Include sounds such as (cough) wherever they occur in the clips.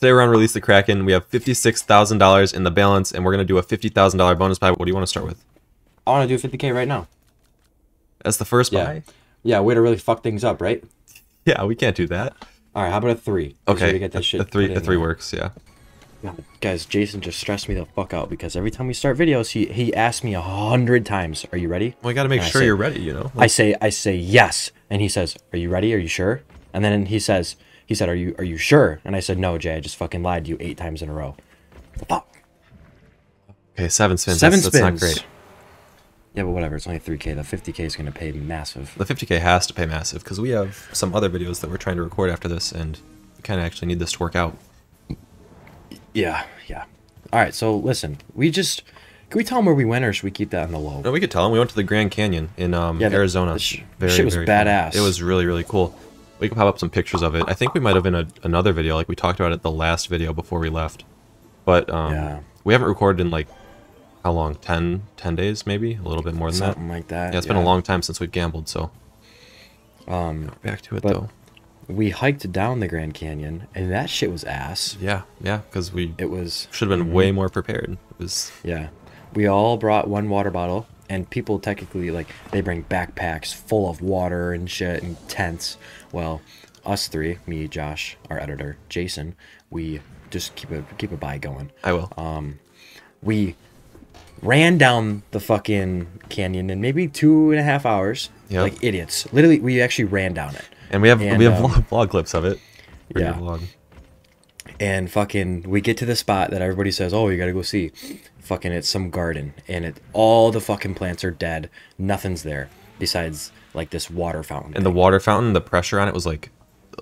Today we're on Release the Kraken. We have $56,000 in the balance, and we're going to do a $50,000 bonus buy. What do you want to start with? I want to do 50k right now. That's the first Yeah. buy? Yeah, way to really fuck things up, right? Yeah, we can't do that. All right, how about a three? Okay, we get the, this shit the three the three there. works, yeah. God, Guys, Jason just stressed me the fuck out because every time we start videos, he he asks me a hundred times, "Are you ready?" Well, you got to make And sure say- you're ready, you know? I say I say yes, and he says, "Are you ready? Are you sure?" And then he says, he said, "Are you are you sure?" And I said, "No, Jay, I just fucking lied to you eight times in a row." Fuck. okay, seven spins. Seven that's, spins. That's not great. Yeah, but whatever. It's only three k. The fifty k is gonna pay massive. The 50k has to pay massive because we have some other videos that we're trying to record after this, and we kind of actually need this to work out. Yeah, yeah. All right, so listen, we just can we tell him where we went, or should we keep that on the low? No, we could tell them. We went to the Grand Canyon in um, Yeah, the- Arizona. the sh- shit was fun. badass. It was really, really cool. We can pop up some pictures of it. I think we might have in a, another video, like we talked about it the last video before we left. But um, Yeah. we haven't recorded in like, how long? 10, 10 days maybe? A little bit more than Something that. Something like that. Yeah, it's been a long time since we've gambled, so. Um, Back to it though. we hiked down the Grand Canyon, and that shit was ass. Yeah, yeah, because we It was should have been way more prepared. It was Yeah. We all brought one water bottle, and people technically, like, they bring backpacks full of water and shit and tents. Well, us three, me, Josh, our editor, Jason, we just keep a keep a buy going. I will. Um, We ran down the fucking canyon in maybe two and a half hours, Yep. like idiots. Literally, we actually ran down it. and we have and, we have um, vlog, vlog clips of it. yeah. Vlog. and fucking we get to the spot that everybody says oh you gotta go see fucking it's some garden and it all the fucking plants are dead nothing's there besides like this water fountain And the water fountain, the pressure on it was like,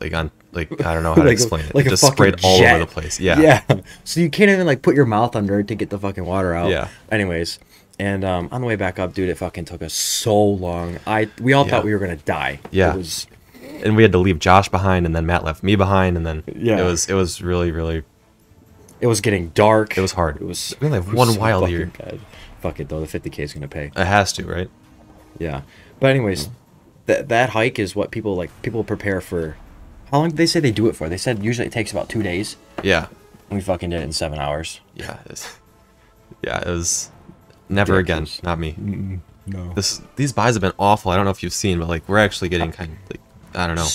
like on, like I don't know how (laughs) to Like a- explain it. like it just sprayed all over the place. Yeah. yeah (laughs) so you can't even like put your mouth under it to get the fucking water out Yeah. anyways and um, on the way back up dude it fucking took us so long i we all Yeah. thought we were gonna die Yeah. it was and we had to leave Josh behind, and then Matt left me behind, and then Yeah. it was it was really really it was getting dark it was hard. it was we only have one so wild bad. fuck it though the 50k is gonna pay It has to, right? Yeah. But anyways, that that hike is what people like people prepare for. How long did they say they do it for? They said usually it takes about two days. Yeah, And we fucking did it in seven hours. yeah, yeah. It was never Yeah, again. 'cause- Not me. No. This these buys have been awful. I don't know if you've seen, but like we're actually getting uh, kind of like I don't know.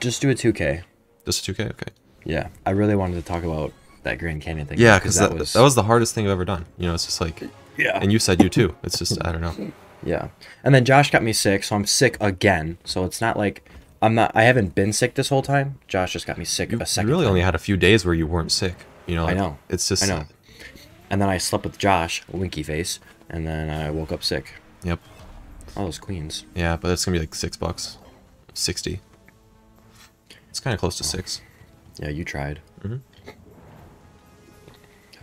Just, do a 2K. Just a two K, okay. Yeah. I really wanted to talk about that Grand Canyon thing. Yeah, because that, was that was the hardest thing I've ever done. You know, it's just like, Yeah. and you said you too. It's just I don't know. (laughs) Yeah. And then Josh got me sick, so I'm sick again. So it's not like I'm not. I haven't been sick this whole time. Josh just got me sick You, a you really time. only had a few days where you weren't sick. You know, I know. It's just I know. And then I slept with Josh, winky face, and then I woke up sick. Yep. All those queens. Yeah, but that's gonna be like six bucks, sixty. It's kind of close to six. Yeah, you tried. Mm-hmm.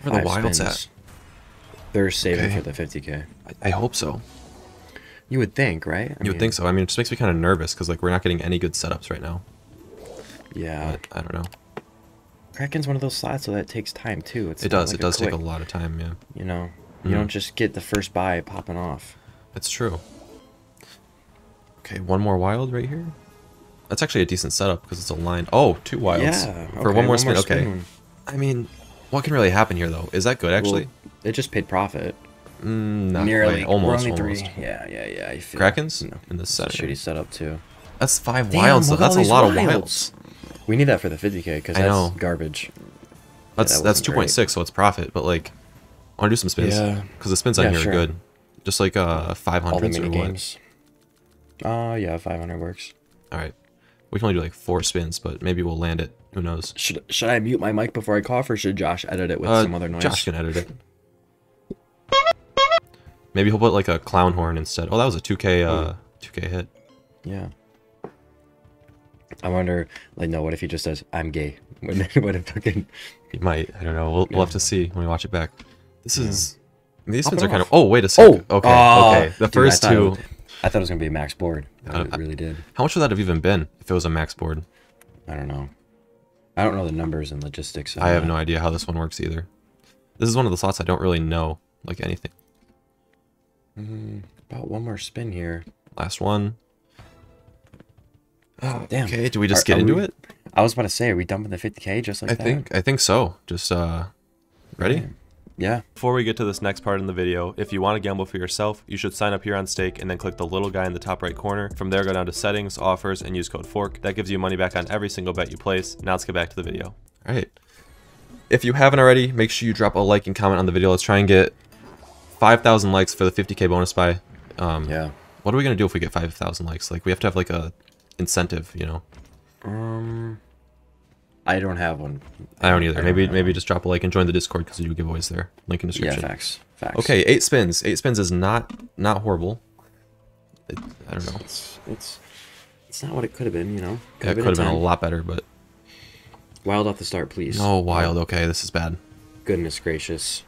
Where the wilds spins. They're saving Okay. for the 50k. at? I, I hope so. You would think, right? I You would think so. I mean, it just makes me kind of nervous because like we're not getting any good setups right now. Yeah. But I don't know. Kraken's one of those slots, so that takes time too. It's It does. like it does take a lot of time. Yeah, You know, you Mhm. don't just get the first buy popping off. That's true. Okay, one more wild right here. That's actually a decent setup because it's a line. Oh, two wilds Yeah. for okay, one more spin. okay. spin. I mean, what can really happen here though? Is that good actually? Well, it just paid profit. Mm, not Nearly. quite. Almost. We're only almost. three. Yeah, yeah, yeah. I feel Krakens No. in the center. shitty setup too. That's five Damn, wilds. though. That's a lot of wilds. wilds. We need that for the 50k because I that's know. garbage. That's that that's two point six, so it's profit. But like, I want to do some spins Yeah. because the spins on Yeah, here sure. are good. Just like uh five All the or mini what. games. Uh yeah, 500 works. All right, we can only do like four spins, but maybe we'll land it. Who knows? Should should I mute my mic before I cough, or should Josh edit it with Uh, some other noise? Josh can edit it. Maybe he'll put like a clown horn instead. Oh, that was a two K uh two K hit. Yeah. I wonder, like, no, what if he just says, I'm gay? (laughs) When, what if fucking. He might. I don't know. We'll, we'll have to see when we watch it back. This is. These spins it are kind off. of. Oh wait a second. okay. Oh, okay. The dude, first it two. was- I thought it was going to be a max board. I Uh, really did. How much would that have even been if it was a max board? I don't know. I don't know the numbers and logistics. of I have that. no idea how this one works either. This is one of the slots I don't really know like anything. Mm, about one more spin here. Last one. Oh, damn. Okay, do we just Are- get are into we- it? I was about to say, are we dumping the 50k just like I that? think I think so. Just uh ready? Yeah. Before we get to this next part in the video, if you want to gamble for yourself, you should sign up here on Stake and then click the little guy in the top right corner. From there, go down to settings, offers, and use code FORK. That gives you money back on every single bet you place. Now let's get back to the video. All right. If you haven't already, make sure you drop a like and comment on the video. Let's try and get 5,000 likes for the 50k bonus buy. Um, Yeah. What are we gonna do if we get 5,000 likes? Like we have to have like a incentive, you know? Um, I don't have one. I don't either. I Maybe have maybe just drop a like and join the Discord because we do giveaways there. Link in Yeah, description. facts. Facts. Okay, eight spins. Eight spins is not not horrible. It, I don't know. It's it's it's not what it could have been, you know. Yeah, it could have been a lot better, but Wild off the start, please. no wild. Okay, this is bad. Goodness gracious.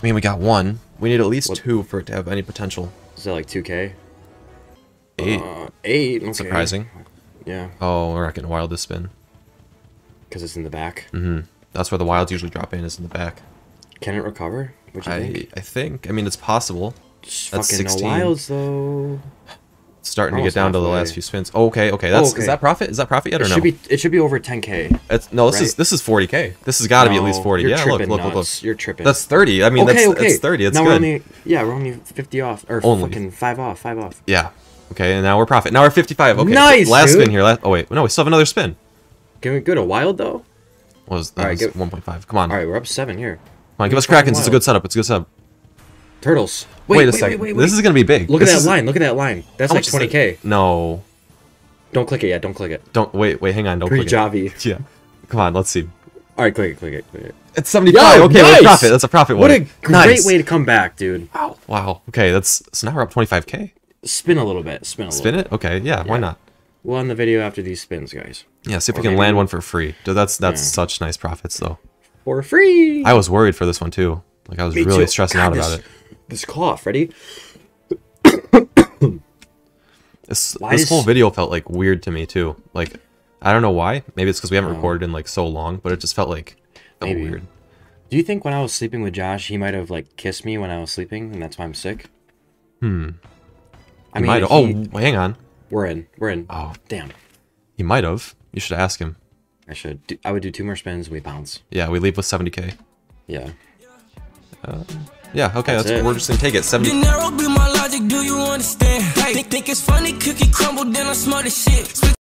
I mean, we got one. We need at least What- two for it to have any potential. Is that like 2k? Eight. Uh, eight. Okay. Surprising. Yeah, Oh, we're not getting wild this spin. because it's in the back. Mm-hmm. That's where the wilds usually drop in, is in the back. Can it recover? What you I think? I think. I mean, it's possible. Just that's fucking 16. no wilds though. Starting to oh, get down to the last few spins. Oh, okay, okay. That's oh, okay. is that profit? Is that profit yet or It no? should be it should be over 10k. It's, no, this is this is 40k. This has got to be at least 40. You're yeah, look, look, look, look. You're tripping. That's 30. I mean, okay, that's, okay. that's 30. It's now good. we're only yeah, we're only 50 off or Only. fucking five off, five off. Yeah. Okay, and now we're profit. Now we're 55. Okay. Nice, Last dude. spin here. Last, oh wait, no, we still have another spin. Can we go to wild though? What was that? All right, was 1.5. Come on. All right, we're up seven here. Come on, give us Krakens. It's a good setup. It's a good setup. Turtles. Wait, a second. Wait, This is gonna be big. Look This at that is- line. Look at that line. That's how like much is it? 20k. No. Don't click it yet. Don't click it. Don't wait. Wait. Hang on. Don't Pretty click jobby. it. (laughs) Yeah. Come on. Let's see. All right, click it. Click it. Click it. It's 75. Yo, okay, nice! we're profit. That's a profit What a great Nice. way to come back, dude. Wow. Wow. Okay, that's so now we're up 25k. Spin a little bit. Spin a little. Spin little. it. Okay. Yeah. Why not? We'll end the video after these spins, guys. Yeah. See if we can land we'll- one for free. Dude, that's that's Yeah. such nice profits though. For free. I was worried for this one too. Like I was Me really too. stressing God, out about this- it. This cough, ready? This, this is- whole video felt like weird to me too. Like I don't know why. Maybe it's because we haven't Oh. recorded in like so long, but it just felt like felt weird. Do you think when I was sleeping with Josh, he might have like kissed me when I was sleeping, and that's why I'm sick? Hmm. I He mean, might have. he- Oh, hang on. we're in. We're in. Oh, Damn. he might have. You should ask him. I should. Do, I would do two more spins. We bounce. Yeah, we leave with 70k. Yeah. Yeah, okay, That's that's, it. we're just gonna take it. 70. De be my logic, do you understand? Think, think it's funny, cookie crumble, then I smell the shit.